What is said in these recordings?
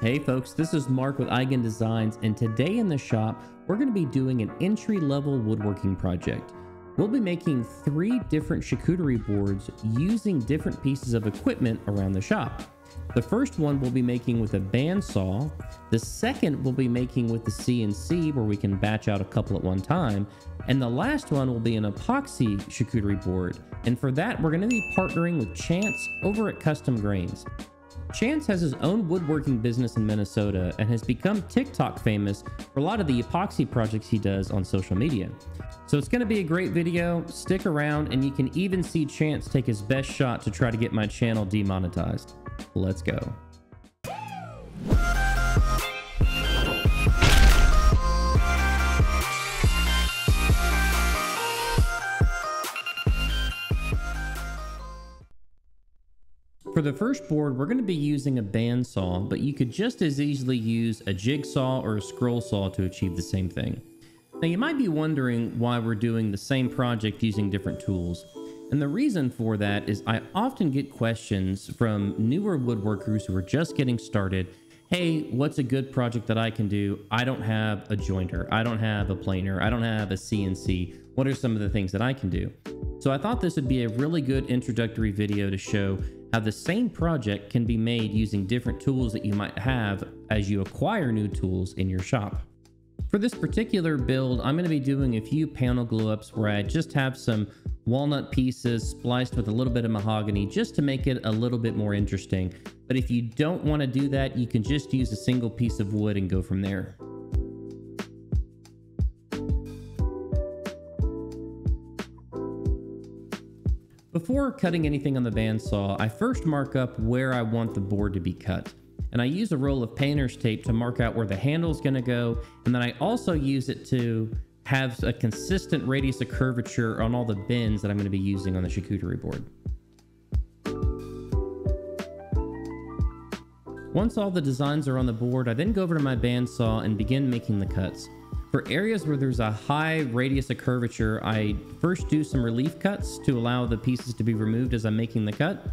Hey folks, this is Mark with Eigen Designs, and today in the shop, we're going to be doing an entry-level woodworking project. We'll be making three different charcuterie boards using different pieces of equipment around the shop. The first one we'll be making with a bandsaw. The second we'll be making with the CNC where we can batch out a couple at one time. And the last one will be an epoxy charcuterie board. And for that, we're going to be partnering with Chantz over at Custom Grains. Chantz has his own woodworking business in Minnesota and has become TikTok famous for a lot of the epoxy projects he does on social media. So it's going to be a great video. Stick around and you can even see Chantz take his best shot to try to get my channel demonetized. Let's go. For the first board, we're going to be using a bandsaw, but you could just as easily use a jigsaw or a scroll saw to achieve the same thing. Now you might be wondering why we're doing the same project using different tools. And the reason for that is I often get questions from newer woodworkers who are just getting started. Hey, what's a good project that I can do? I don't have a jointer. I don't have a planer. I don't have a CNC. What are some of the things that I can do? So I thought this would be a really good introductory video to show how the same project can be made using different tools that you might have as you acquire new tools in your shop. For this particular build, I'm going to be doing a few panel glue ups where I just have some walnut pieces spliced with a little bit of mahogany just to make it a little bit more interesting. But if you don't want to do that, you can just use a single piece of wood and go from there. Before cutting anything on the bandsaw, I first mark up where I want the board to be cut. And I use a roll of painter's tape to mark out where the handle is going to go. And then I also use it to have a consistent radius of curvature on all the bends that I'm going to be using on the charcuterie board. Once all the designs are on the board, I then go over to my bandsaw and begin making the cuts. For areas where there's a high radius of curvature, I first do some relief cuts to allow the pieces to be removed as I'm making the cut.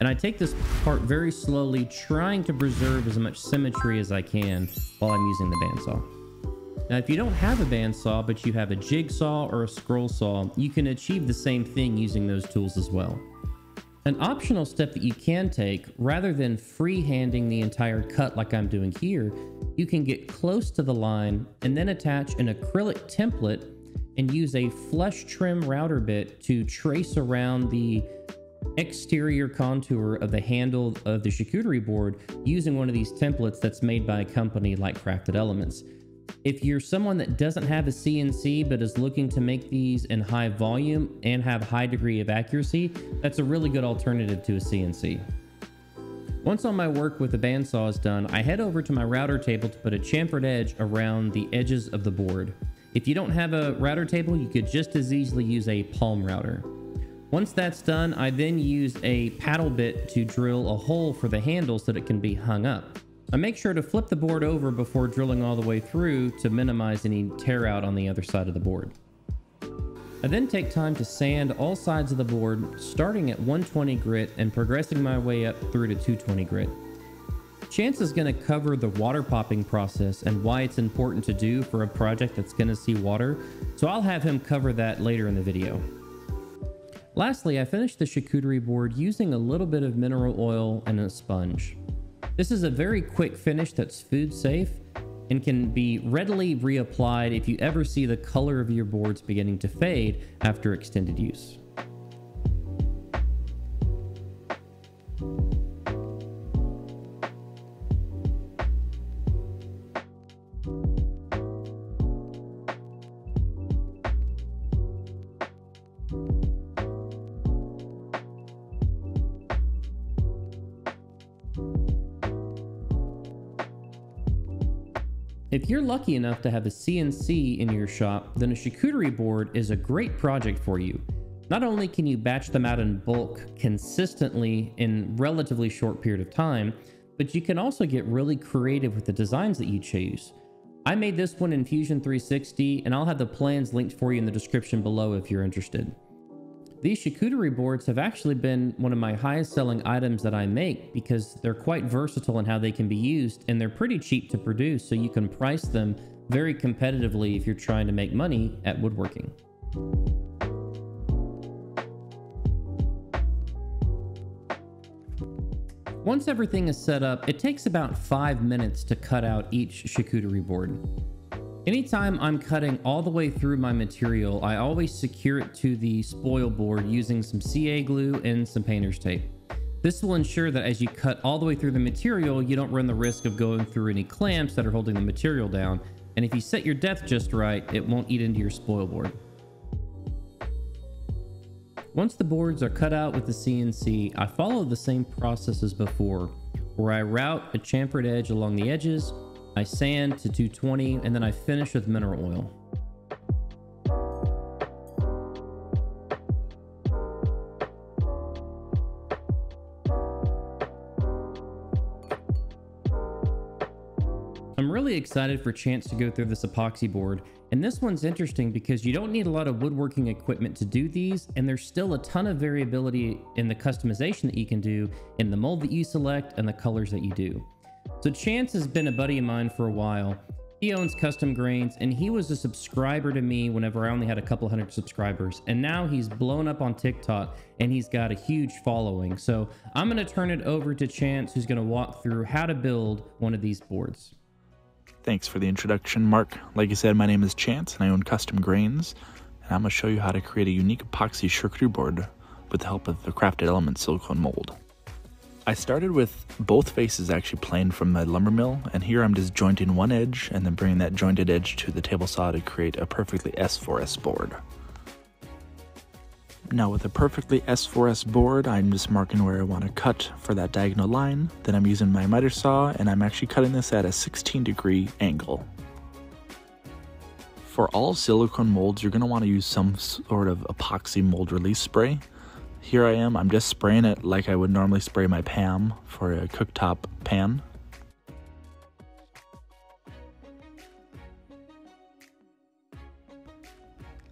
And I take this part very slowly, trying to preserve as much symmetry as I can while I'm using the bandsaw. Now, if you don't have a bandsaw, but you have a jigsaw or a scroll saw, you can achieve the same thing using those tools as well. An optional step that you can take, rather than freehanding the entire cut like I'm doing here, you can get close to the line and then attach an acrylic template and use a flush trim router bit to trace around the exterior contour of the handle of the charcuterie board using one of these templates that's made by a company like Crafted Elements. If you're someone that doesn't have a CNC but is looking to make these in high volume and have high degree of accuracy, that's a really good alternative to a CNC. Once all my work with the bandsaw is done, I head over to my router table to put a chamfered edge around the edges of the board. If you don't have a router table, you could just as easily use a palm router. Once that's done, I then use a paddle bit to drill a hole for the handle so that it can be hung up. I make sure to flip the board over before drilling all the way through to minimize any tear out on the other side of the board. I then take time to sand all sides of the board, starting at 120 grit and progressing my way up through to 220 grit. Chantz is going to cover the water popping process and why it's important to do for a project that's going to see water, so I'll have him cover that later in the video. Lastly, I finished the charcuterie board using a little bit of mineral oil and a sponge. This is a very quick finish that's food safe and can be readily reapplied if you ever see the color of your boards beginning to fade after extended use. If you're lucky enough to have a CNC in your shop, then a charcuterie board is a great project for you. Not only can you batch them out in bulk consistently in relatively short period of time, but you can also get really creative with the designs that you choose. I made this one in Fusion 360 and I'll have the plans linked for you in the description below if you're interested. These charcuterie boards have actually been one of my highest selling items that I make because they're quite versatile in how they can be used and they're pretty cheap to produce, so you can price them very competitively if you're trying to make money at woodworking. Once everything is set up, it takes about five minutes to cut out each charcuterie board. Anytime I'm cutting all the way through my material, I always secure it to the spoil board using some CA glue and some painter's tape. This will ensure that as you cut all the way through the material, you don't run the risk of going through any clamps that are holding the material down. And if you set your depth just right, it won't eat into your spoil board. Once the boards are cut out with the CNC, I follow the same process as before, where I route a chamfered edge along the edges, I sand to 220, and then I finish with mineral oil. I'm really excited for Chantz to go through this epoxy board, and this one's interesting because you don't need a lot of woodworking equipment to do these, and there's still a ton of variability in the customization that you can do in the mold that you select and the colors that you do. So Chantz has been a buddy of mine for a while. He owns Custom Grains, and he was a subscriber to me whenever I only had a couple hundred subscribers. And now he's blown up on TikTok, and he's got a huge following. So I'm going to turn it over to Chantz, who's going to walk through how to build one of these boards. Thanks for the introduction, Mark. Like I said, my name is Chantz, and I own Custom Grains, and I'm going to show you how to create a unique epoxy charcuterie board with the help of the Crafted Element silicone mold. I started with both faces actually planed from my lumber mill, and here I'm just jointing one edge and then bringing that jointed edge to the table saw to create a perfectly S4S board. Now with a perfectly S4S board, I'm just marking where I want to cut for that diagonal line. Then I'm using my miter saw and I'm actually cutting this at a 16 degree angle. For all silicone molds, you're going to want to use some sort of epoxy mold release spray. Here I am, I'm just spraying it like I would normally spray my PAM for a cooktop pan.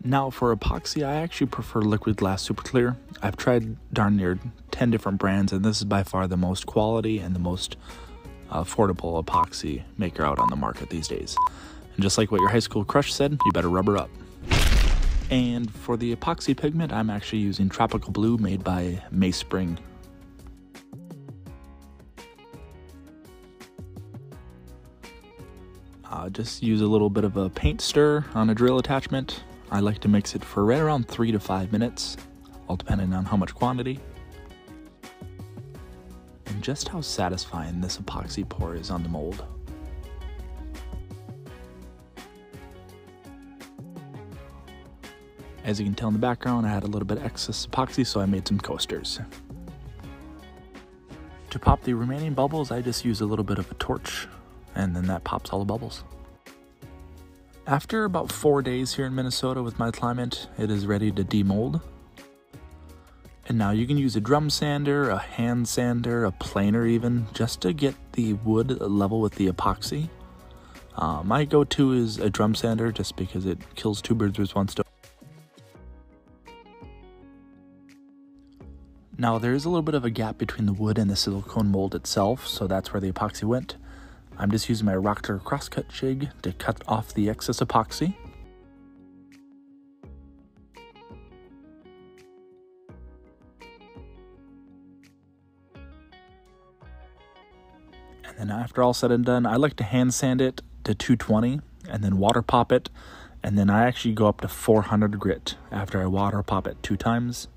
Now for epoxy, I actually prefer Liquid Glass Super Clear. I've tried darn near 10 different brands and this is by far the most quality and the most uh, affordable epoxy maker out on the market these days. And just like what your high school crush said, you better rubber up. And for the epoxy pigment, I'm actually using Tropical Blue made by Meyspring. Uh, just use a little bit of a paint stir on a drill attachment. I like to mix it for right around 3 to 5 minutes, all depending on how much quantity. And just how satisfying this epoxy pour is on the mold. As you can tell in the background, I had a little bit of excess epoxy, so I made some coasters. To pop the remaining bubbles, I just use a little bit of a torch, and then that pops all the bubbles. After about four days here in Minnesota with my climate, it is ready to demold. And now you can use a drum sander, a hand sander, a planer even, just to get the wood level with the epoxy. Uh, my go-to is a drum sander just because it kills two birds with one stone. Now there is a little bit of a gap between the wood and the silicone mold itself, so that's where the epoxy went. I'm just using my Rockler crosscut jig to cut off the excess epoxy. And then after all said and done, I like to hand sand it to 220 and then water pop it. And then I actually go up to 400 grit after I water pop it two times.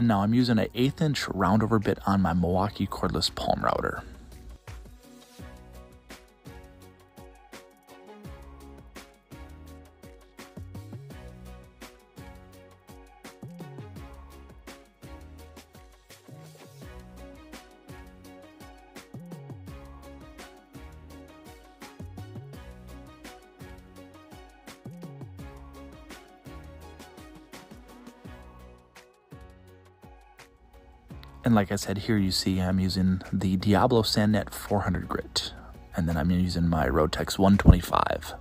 And now I'm using an eighth inch roundover bit on my Milwaukee cordless palm router. And like I said, here you see I'm using the Diablo SandNet 400 grit, and then I'm using my Rotex 125.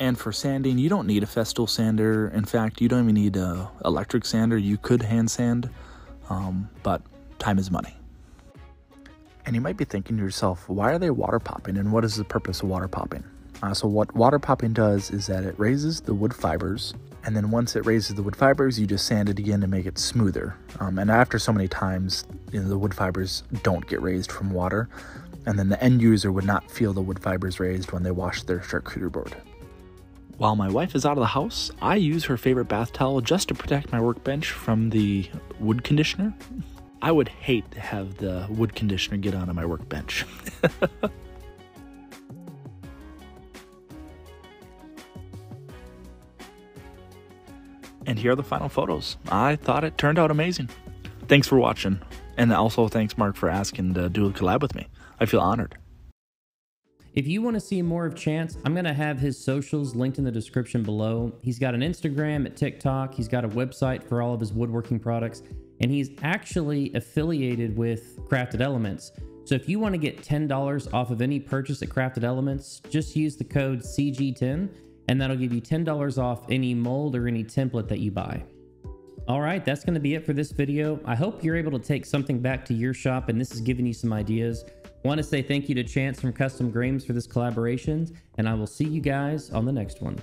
And for sanding, you don't need a Festool sander. In fact, you don't even need a electric sander. You could hand sand, um, but time is money. And you might be thinking to yourself, why are they water popping and what is the purpose of water popping? Uh, so, what water popping does is that it raises the wood fibers, and then once it raises the wood fibers, you just sand it again to make it smoother. Um, and after so many times, you know, the wood fibers don't get raised from water, and then the end user would not feel the wood fibers raised when they wash their charcuterie board. While my wife is out of the house, I use her favorite bath towel just to protect my workbench from the wood conditioner. I would hate to have the wood conditioner get onto my workbench. and here are the final photos. I thought it turned out amazing. Thanks for watching. And also thanks Mark for asking to do a collab with me. I feel honored. If you want to see more of Chantz, I'm going to have his socials linked in the description below. He's got an Instagram, at TikTok, he's got a website for all of his woodworking products, and he's actually affiliated with Crafted Elements. So if you want to get $10 off of any purchase at Crafted Elements, just use the code CG10 and that'll give you $10 off any mold or any template that you buy. All right, that's going to be it for this video. I hope you're able to take something back to your shop and this is giving you some ideas. Want to say thank you to Chantz from Custom Grains for this collaboration, and I will see you guys on the next one.